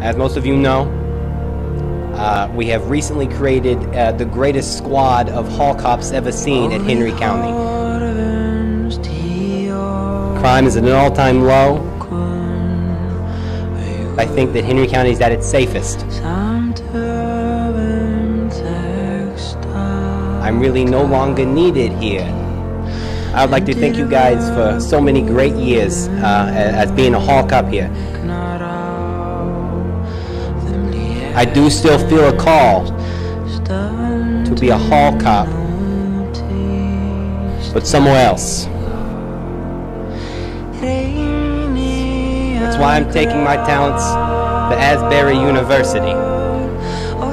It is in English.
as most of you know, uh, we have recently created uh, the greatest squad of Hall cops ever seen at Henry County. Crime is at an all-time low. I think that Henry County is at its safest. I'm really no longer needed here. I would like to thank you guys for so many great years uh, as being a Hall cop here. I do still feel a call to be a Hall cop, but somewhere else. That's why I'm taking my talents to Asbury University. Oh,